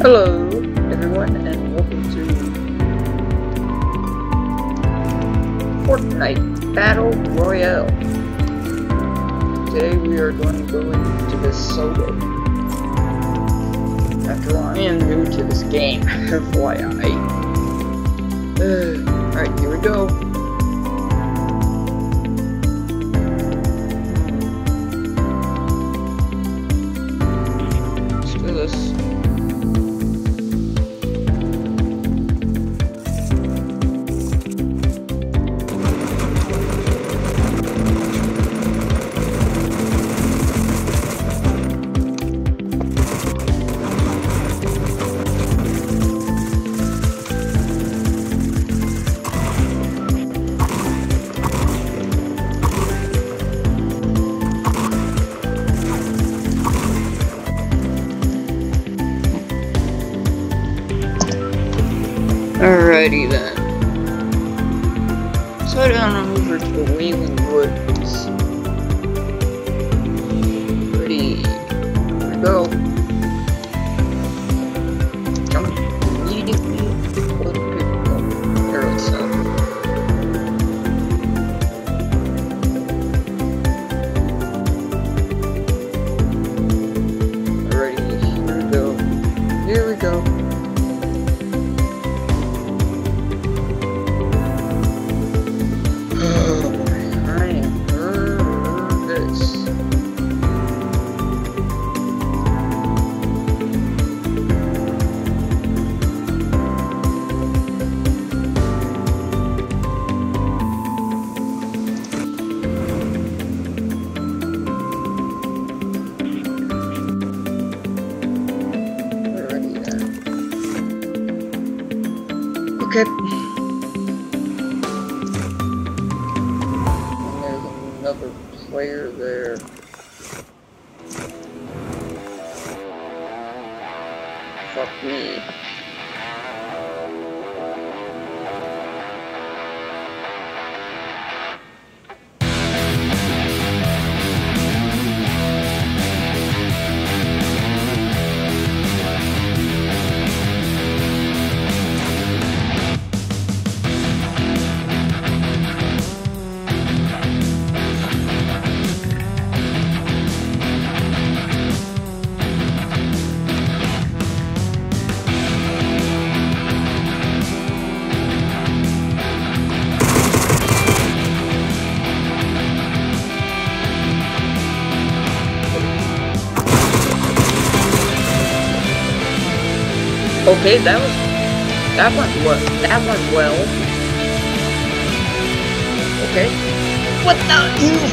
Hello, everyone, and welcome to Fortnite Battle Royale. Today we are going to go into this solo. After all, I am new to this game. FYI. Alright, here we go. Okay, that was that went well. That went well. Okay. What the? He was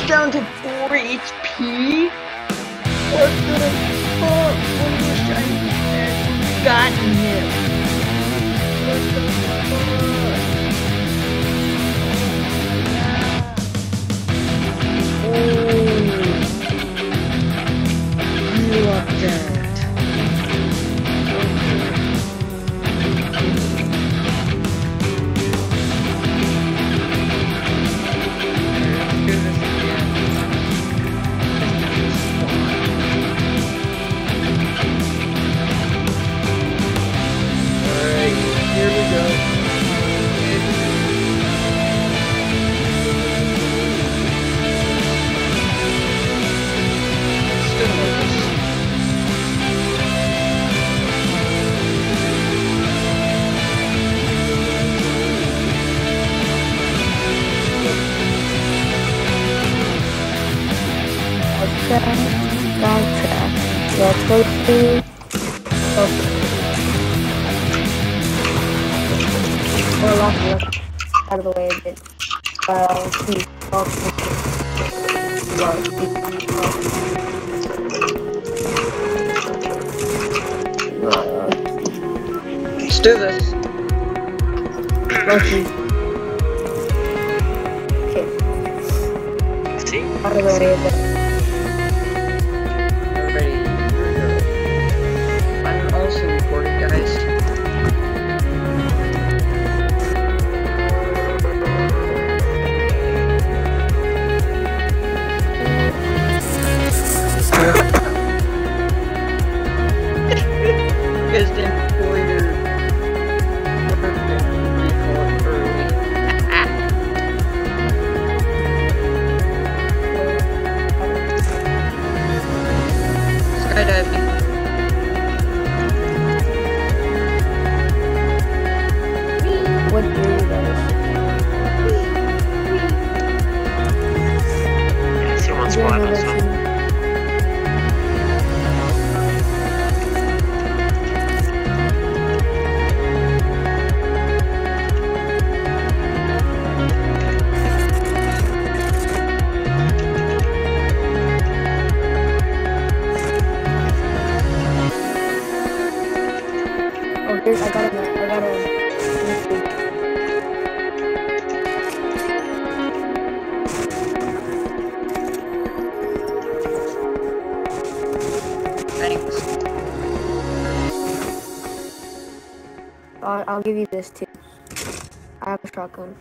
I have a shotgun.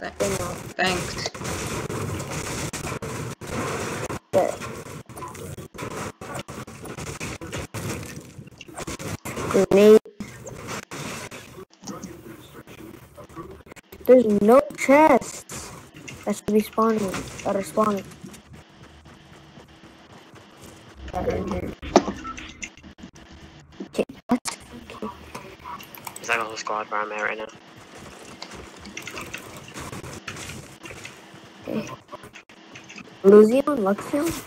Th- thanks. But grenade. There's no chests that should be spawning. That are spawning. That are in here. Okay, what? Okay. Is that the whole squad where I'm at right now? Luzion? Luxion? Is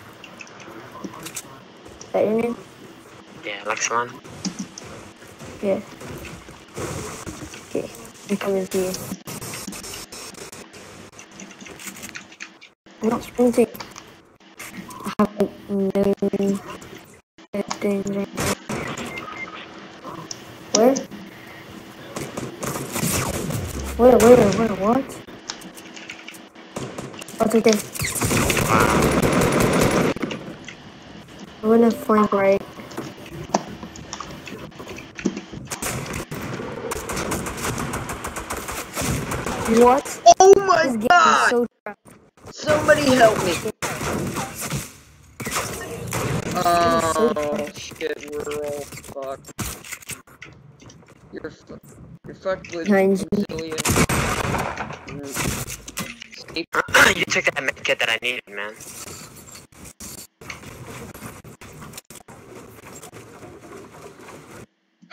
that your name? Yeah, Lexilon. Yeah. Okay, I'm coming to you. I'm not sprinting. I have no things right now. Where? Where, where, where, what? What's there? I'm gonna flank right. What? Oh my This game is god! so. Somebody help me! Oh shit, we're all fucked. You're fu- you're fucked with Behind. Brazilian. You took that med kit that I needed, man.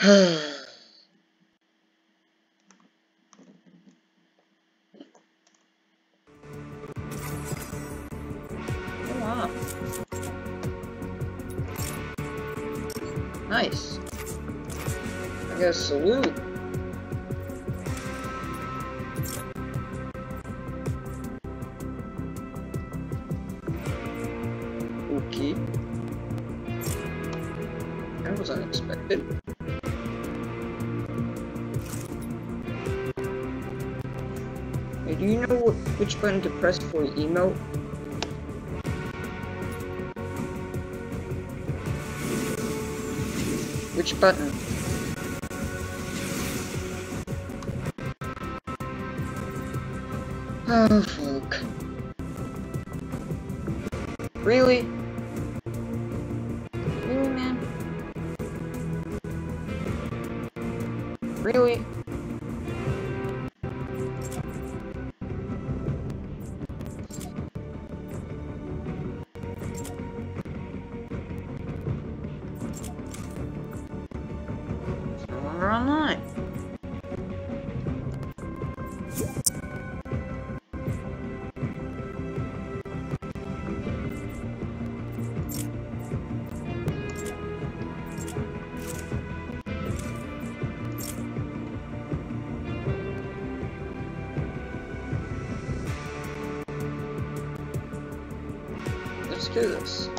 Oh, wow. Nice. I got a salute. Button to press for emote? Which button? Oh, fuck. Really, Let's do this.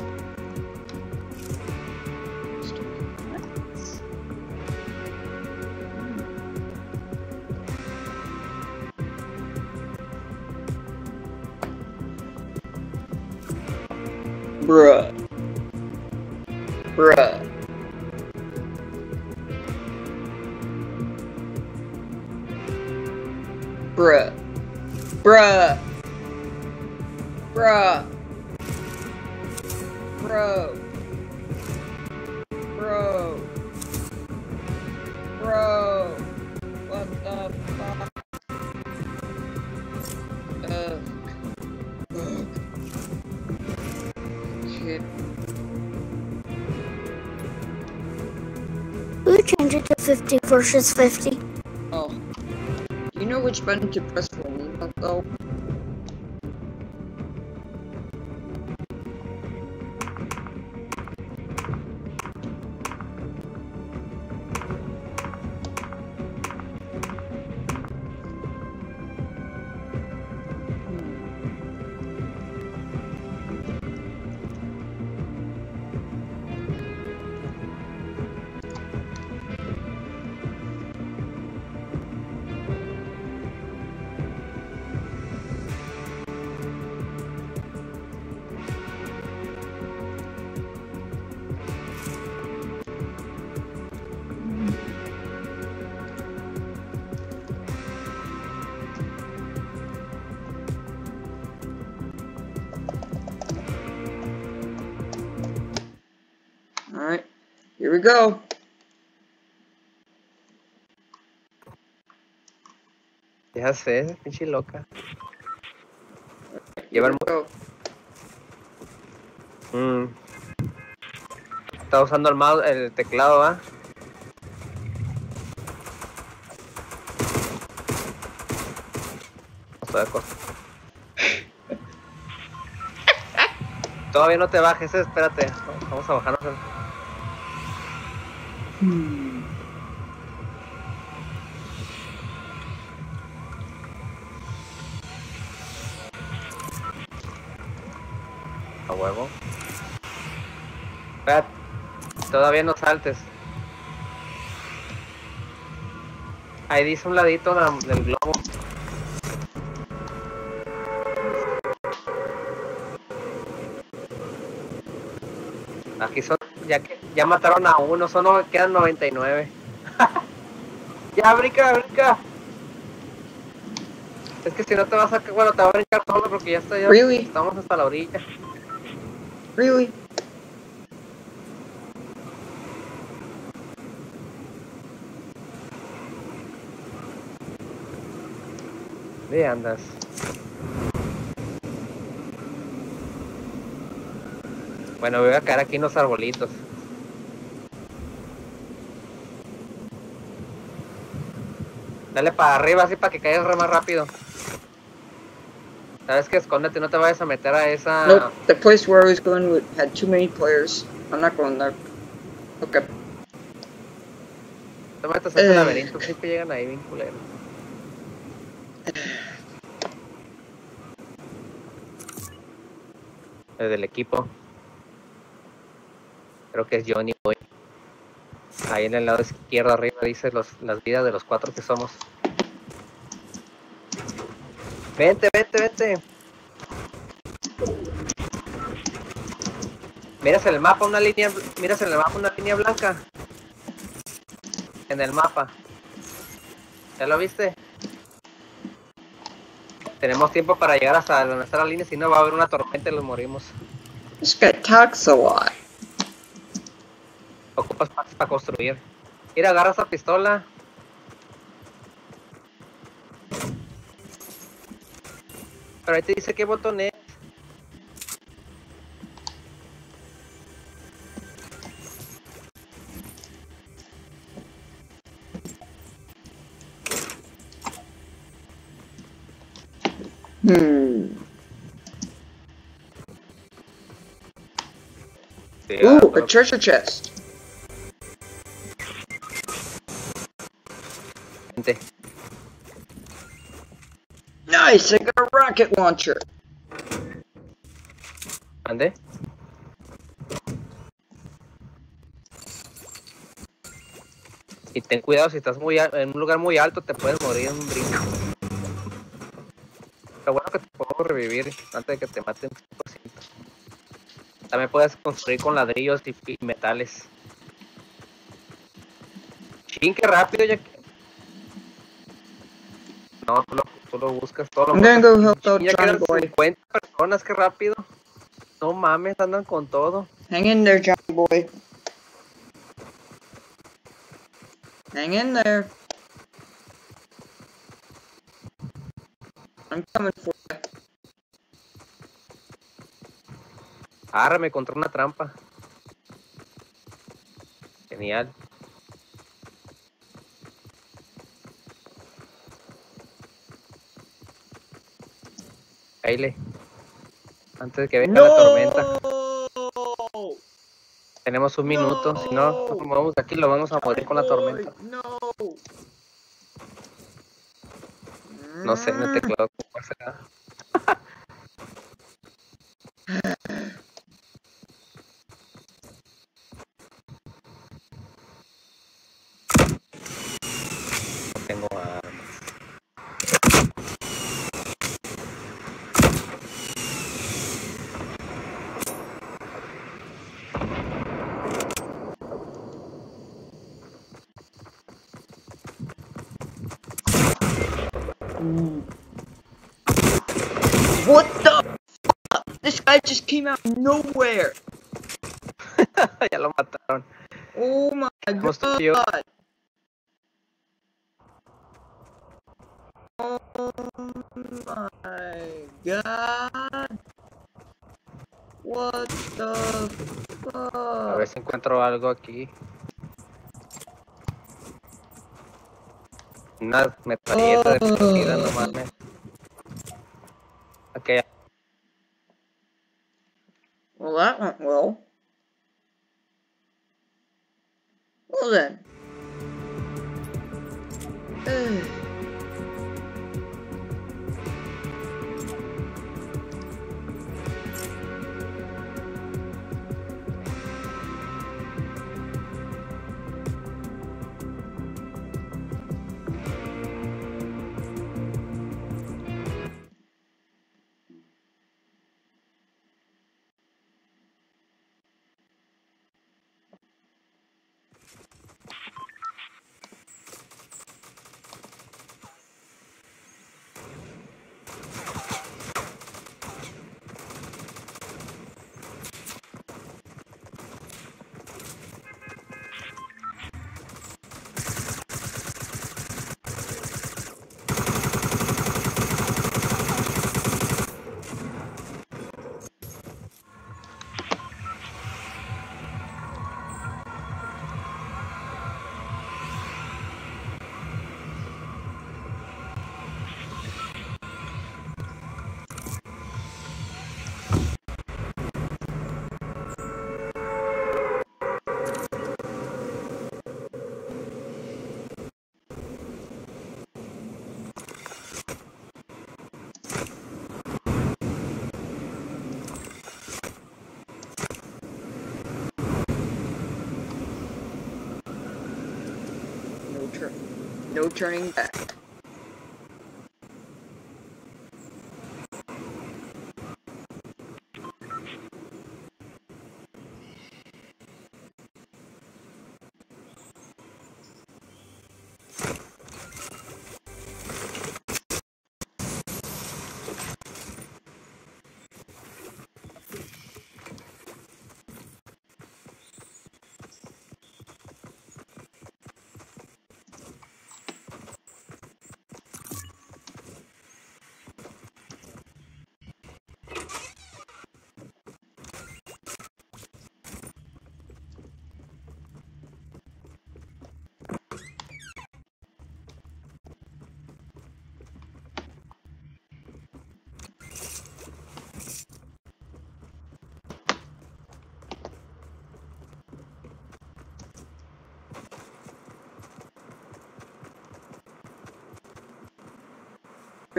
Versus 50? Oh. You know which button to press for me, though? Here we go. Ya sé, pinche loca. Lleva el... Go. Mm. Está usando el mouse, el teclado, ¿va? Vamos a ver cosas. Todavía no te bajes, eh, espérate. Vamos a bajarnos. A huevo. Todavía no saltes. Ahí dice un ladito de la- del globo. Ya mataron a uno, solo quedan 99. ya, brinca, brinca. Es que si no te vas a, bueno, te va a brincar solo porque ya está ya, estamos hasta la orilla. ¿Dónde andas? Bueno, voy a caer aquí en los arbolitos. Dale para arriba, así para que caigas re más rápido. Sabes que escóndete, no te vayas a meter a esa. Nope, the place where I was going with, had too many players. I'm not going there. Okay. No te metas a ese Eh. laberinto, siempre llegan ahí bien culeros. El del equipo. Creo que es Johnny Boy. Ahí en el lado izquierdo arriba dice las vidas de los cuatro que somos. Vente, vente, vente. Miras en el mapa una línea, miras en el mapa una línea blanca. En el mapa. ¿Ya lo viste? Tenemos tiempo para llegar hasta donde está la línea, si no va a haber una tormenta y los morimos. This guy para construir. Mira, agarra esa pistola. Pero ahí te dice qué botón es. Hmm. Sí, Ooh, a treasure chest. Nice, I got a rocket launcher. Ande. Y ten cuidado si estás muy en un lugar muy alto te puedes morir en un brinco. Lo bueno que te puedo revivir antes de que te maten 100%. También puedes construir con ladrillos y, metales. Chin, qué rápido ya que... No, tú lo, tú lo buscas todo. lo I'm gonna go help out Chin, ya Johnny quedan Boy. 50 personas, qué rápido. No mames, andan con todo. Hang in there, Johnny Boy. Hang in there. I'm coming for you. Ahora me encontré una trampa. Genial. Caile. Antes de que venga la tormenta. No. Tenemos un minuto. Si no, nos movemos aquí, lo vamos a morir con la tormenta. No. No sé, en el teclado cómo será. No tengo armas. What the fuck? This guy just came out of nowhere. ya lo mataron. Oh my god. Oh my god. What the A ver fuck? si encuentro algo aquí. Una metralleta de partida, no mames. Well, that went well. No turning back.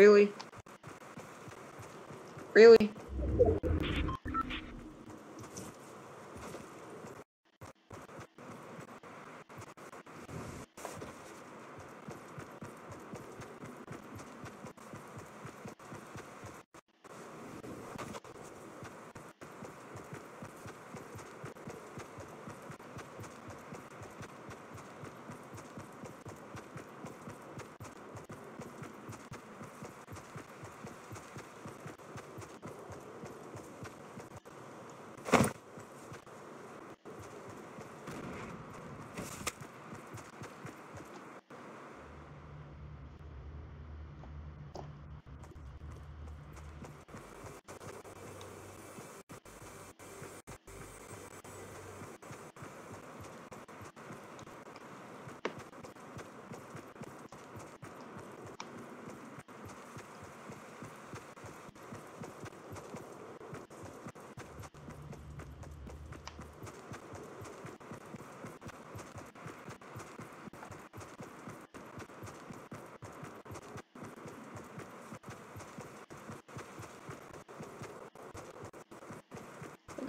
Really? Really?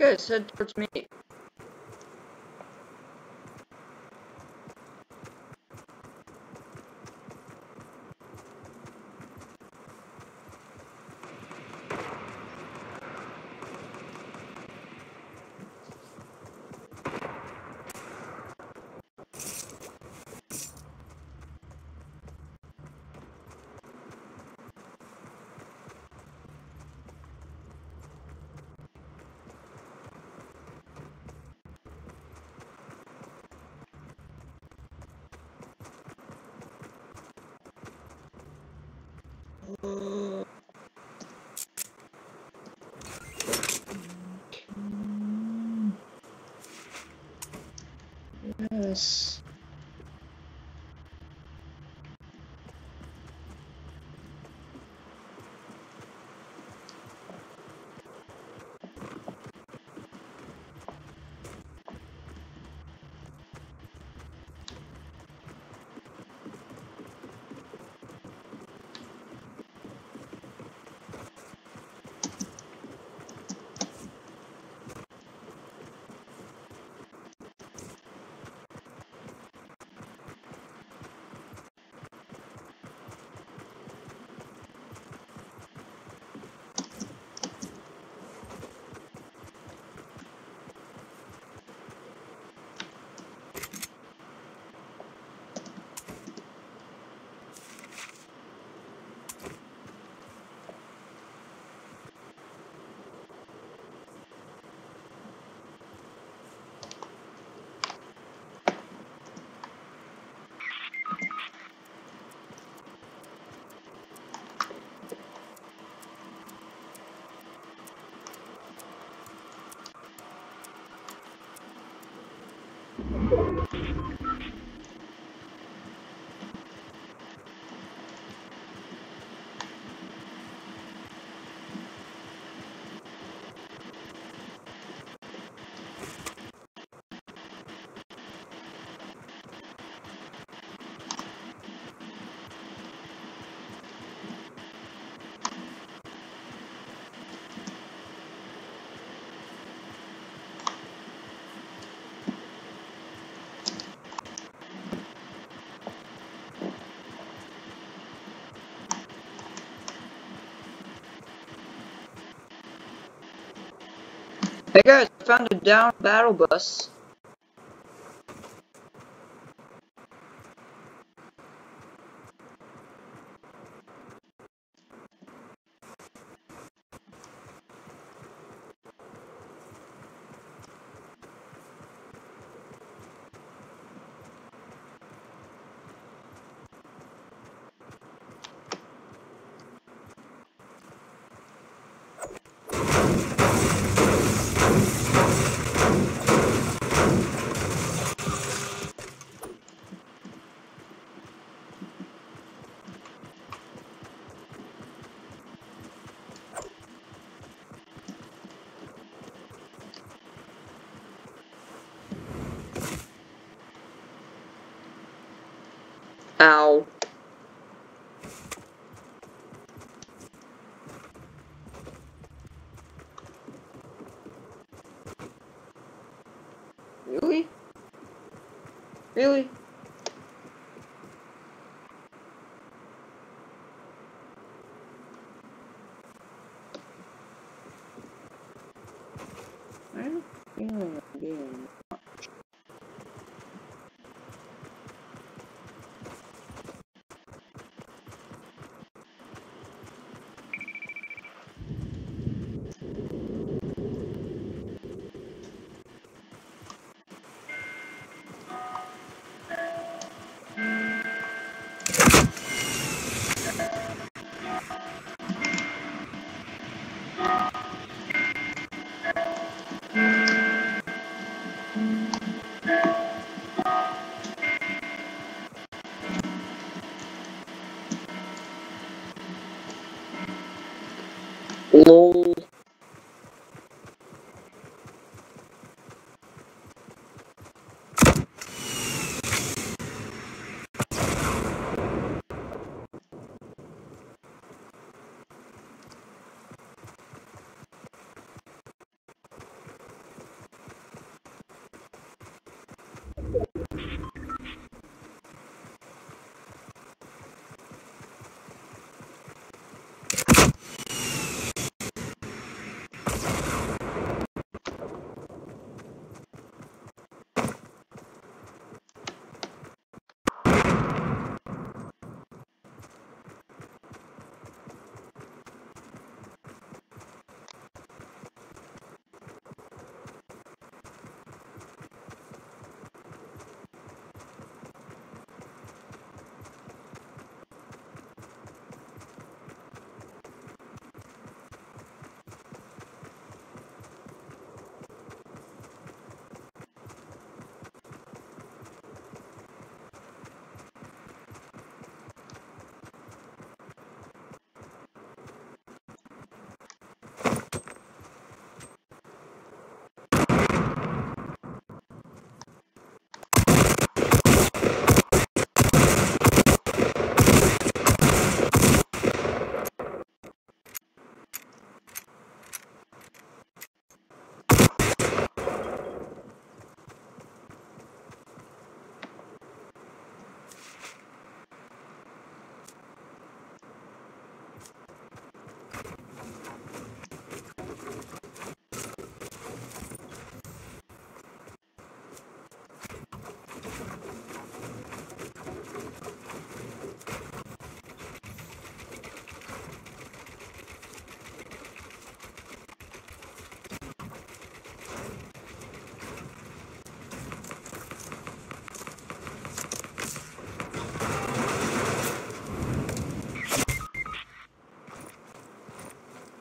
Guys head towards me. Hey guys, I found a down battle bus. Ow. Really? Really? LOL.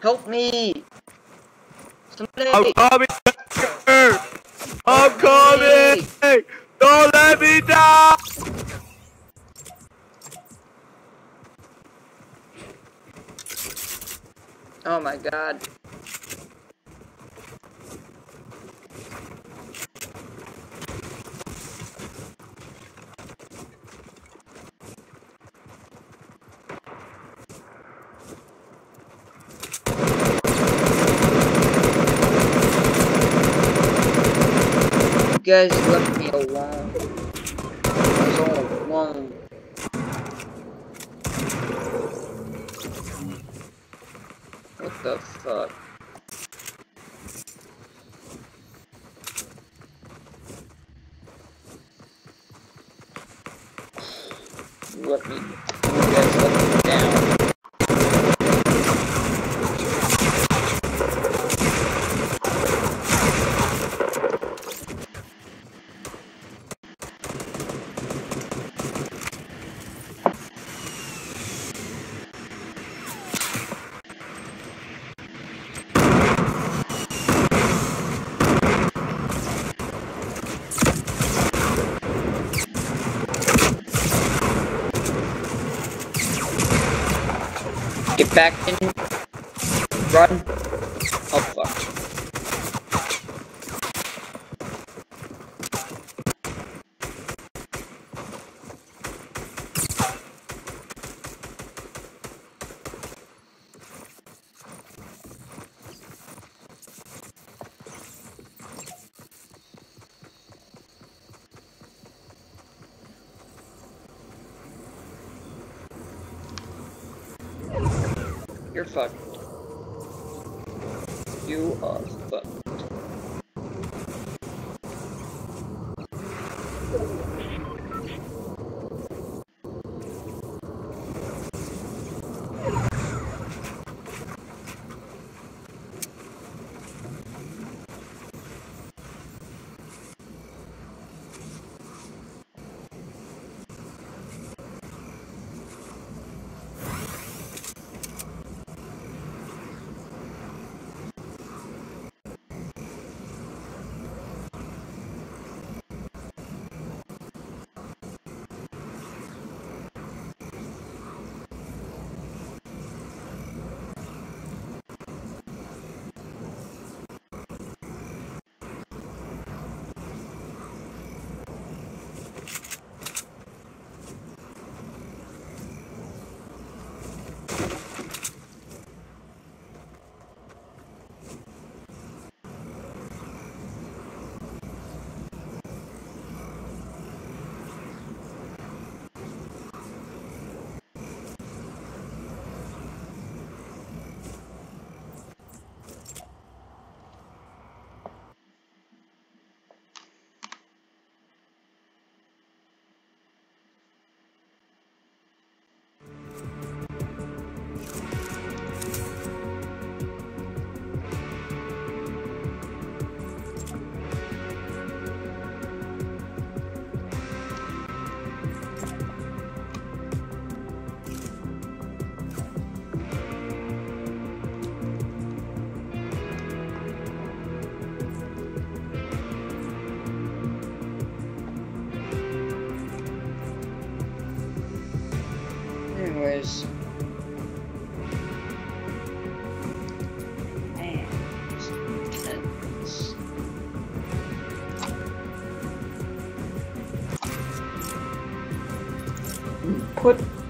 Help me! Somebody! I'm coming! sir. I'm coming! Don't let me down! Oh my god. You guys Put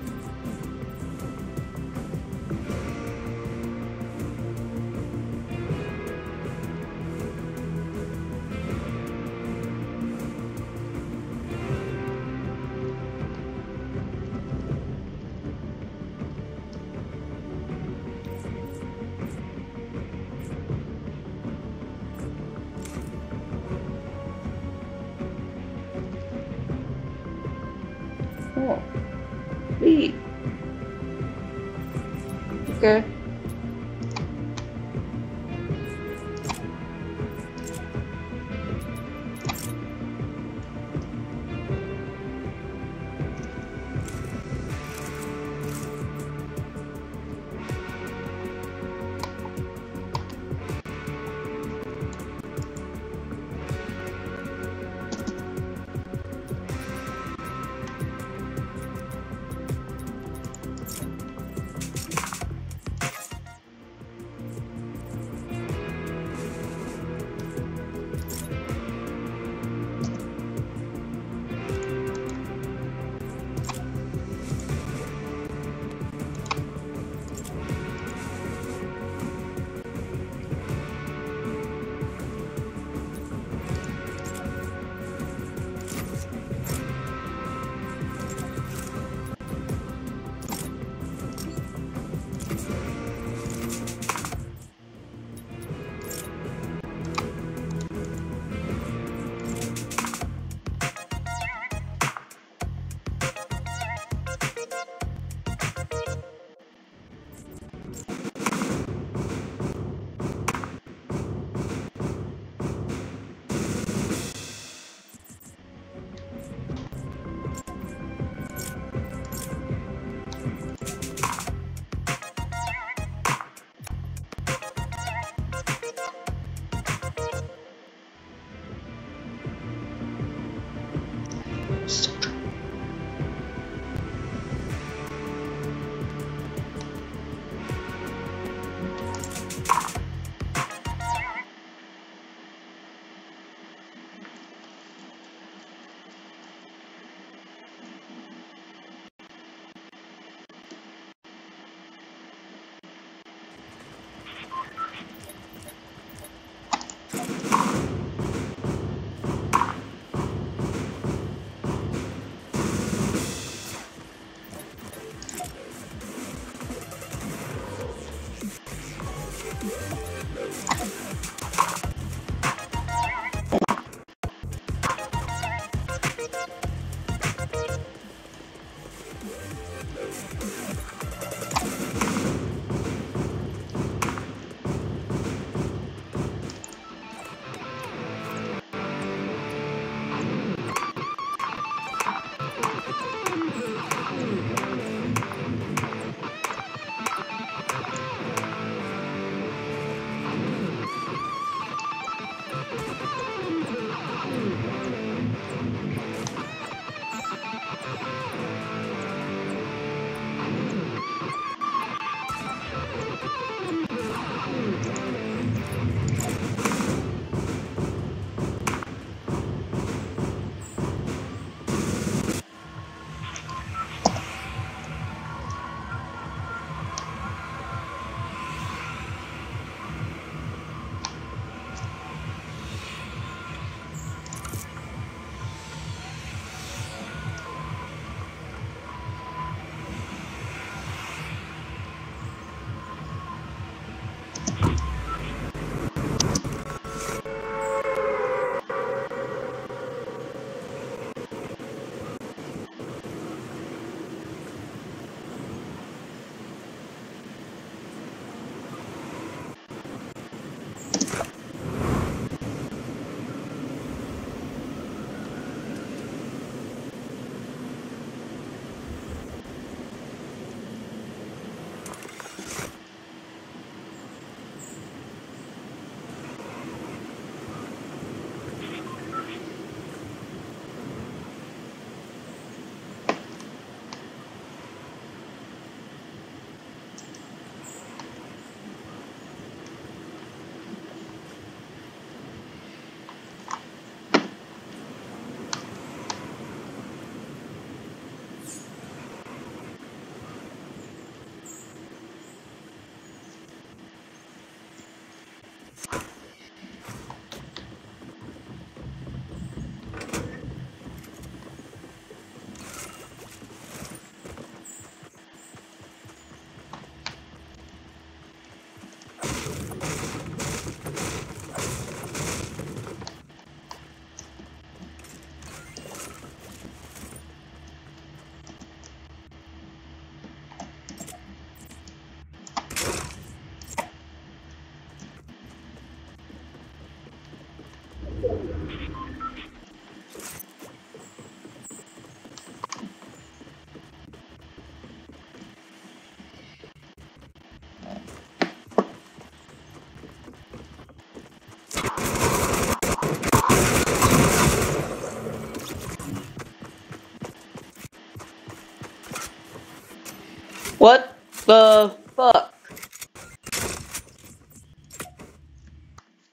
the fuck?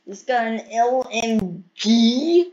This got an LMG?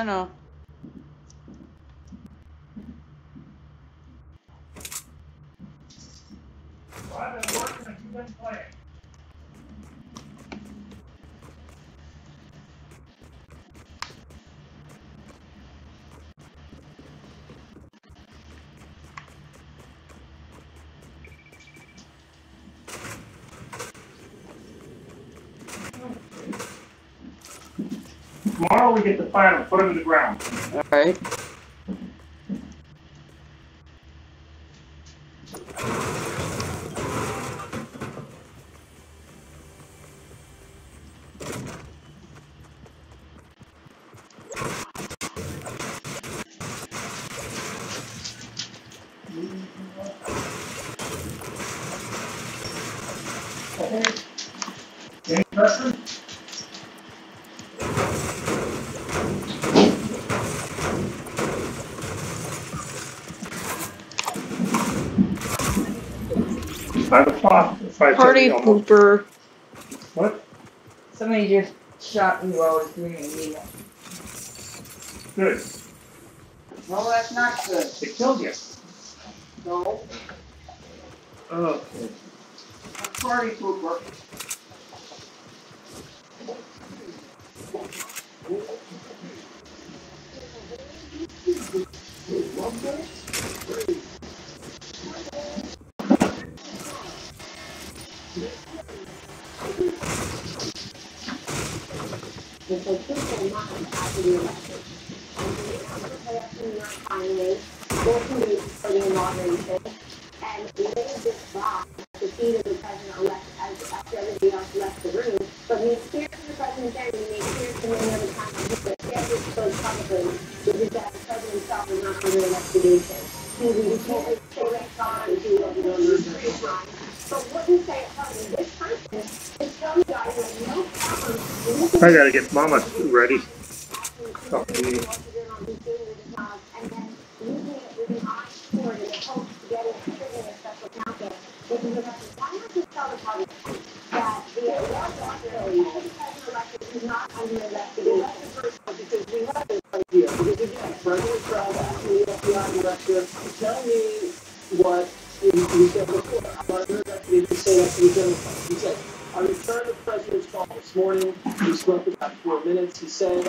Yeah, no. Well, I've been working and you've been playing. We get the and put it in the ground. Alright. Party thirty almost. pooper. What? Somebody just shot me while I was doing a meeting. Good. No, that's not good. It killed you. No, Oh. party pooper. Box at the of the president elect as after everybody left the room. But he clear to the president then, he made clear to many other times, he said, yes, publicly, that the president himself is not under investigation. He repeatedly and what he knows three times. But wouldn't say it. This person I. I gotta get mama ready. Talk to me. President Trump asked the FBI director, tell me what he, he said before. I want to investigate you say that to the general fund. He said, I returned the president's call this morning. He spoke about four minutes. He said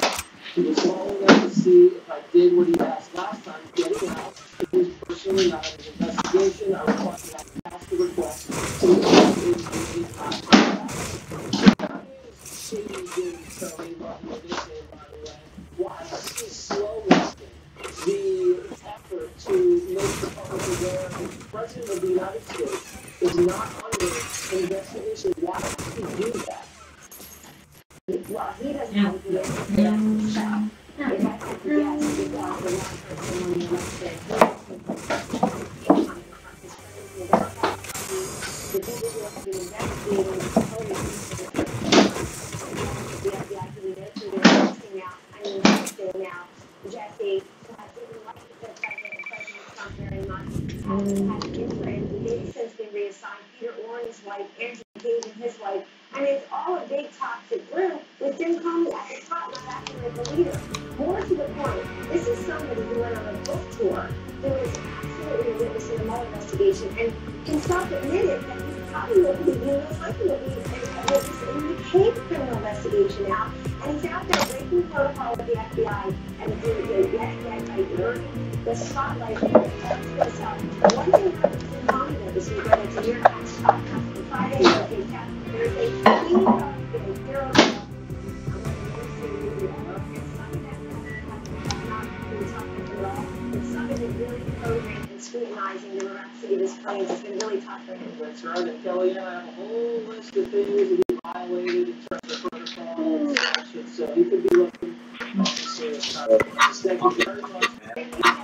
somebody who went on a book tour, who is absolutely a witness in the Mueller investigation, and himself admitted that he probably you know, likely will be a witness in the McCabe criminal investigation now, and he's out there breaking protocol with the FBI and the FBI by diverting the spotlight from himself. One thing Jim Comey, though, this week, it's a top on Friday, okay, Thursday, he veracity of his claims has been really tough for him. That's right, and Kelly and I have a whole list of things that he violated in terms of protocol and so he could be looking awfully serious. Thank you very much.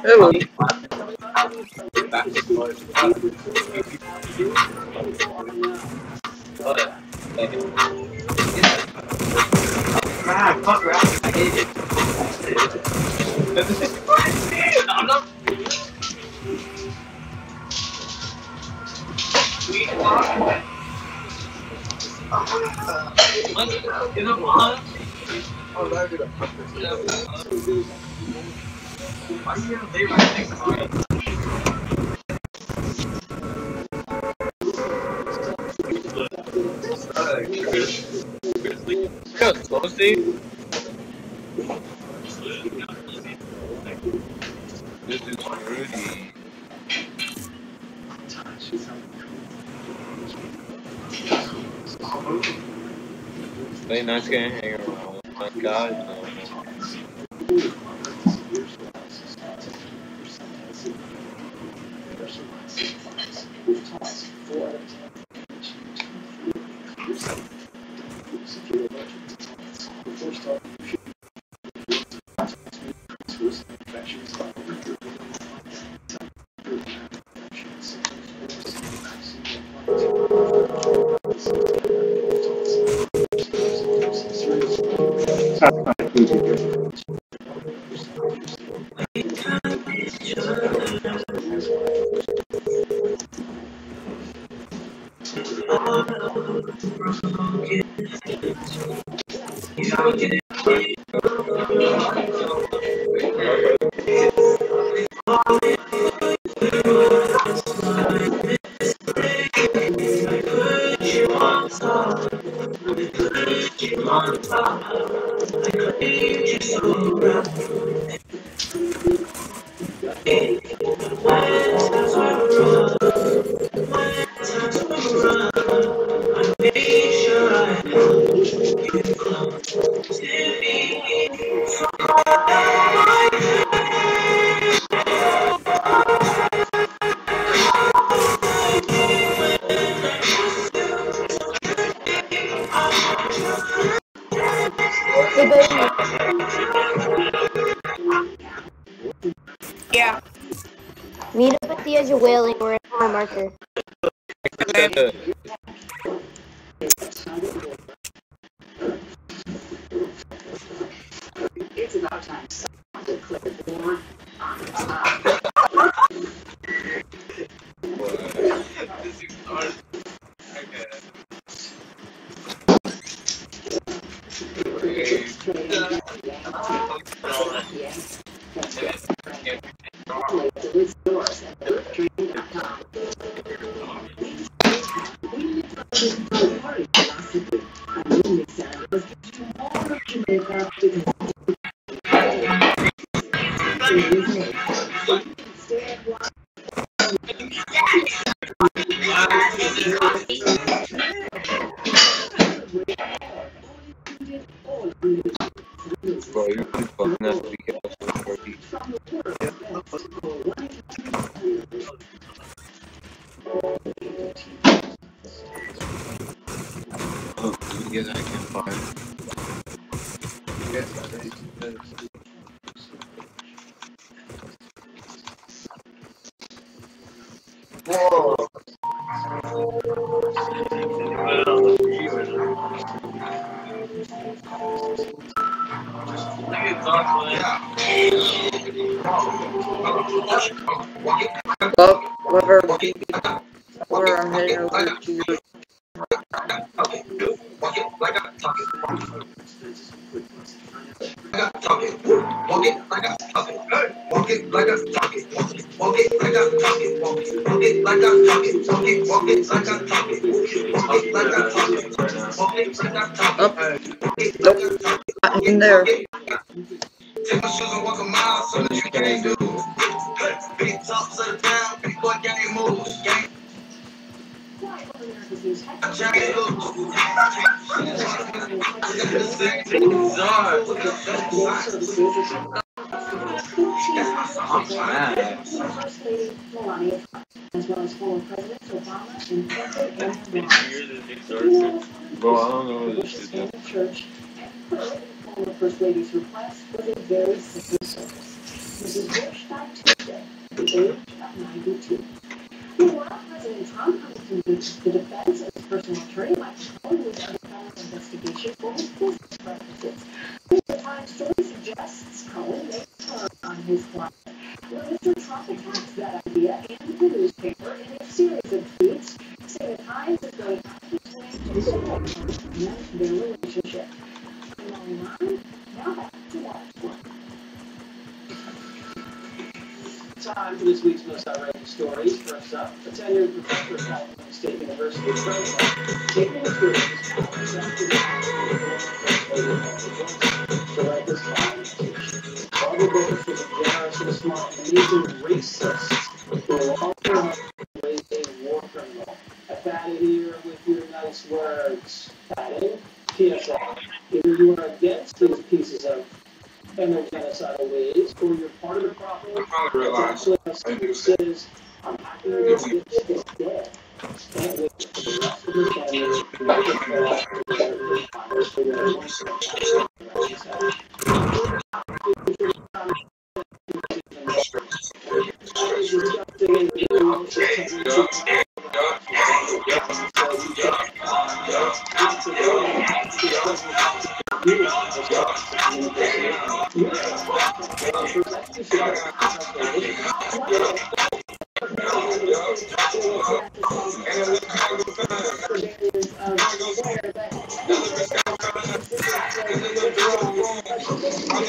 Hello. Bro, Obama. I don't know The this is. Standard Church and former First Lady's request was a very simple service. Mrs. Bush died Tuesday the age of 92. Meanwhile, President Trump convinced the defense his personal attorney, Michael Cohen, was under federal investigation for his business practices. The Times story suggests Cohen may turn on his client. A tenured professor at State University,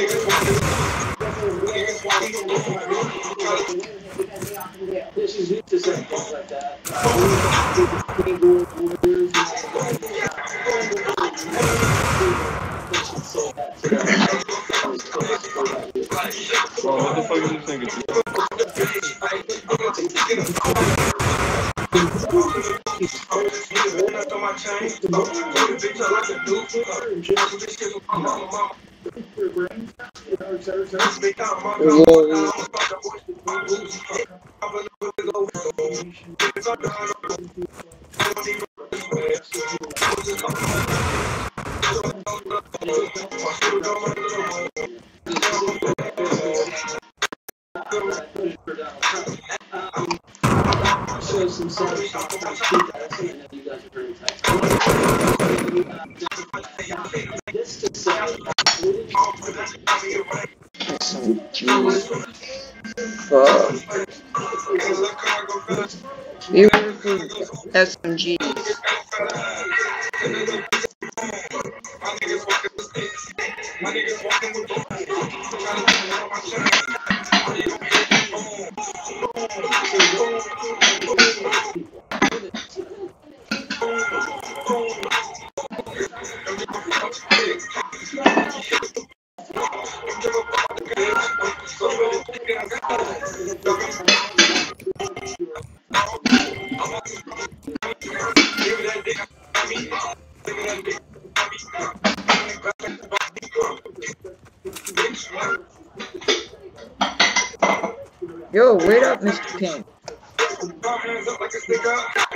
favorite one.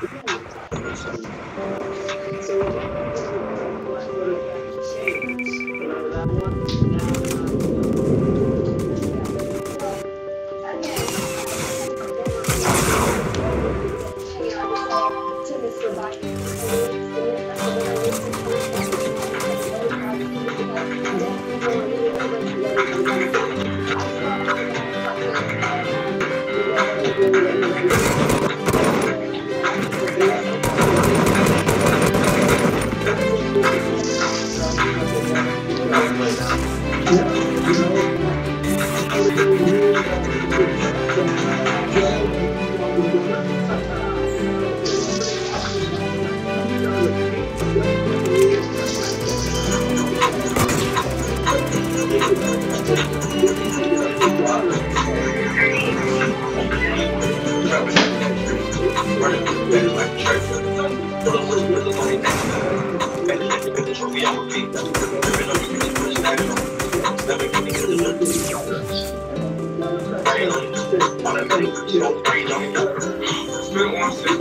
Mr. Biden.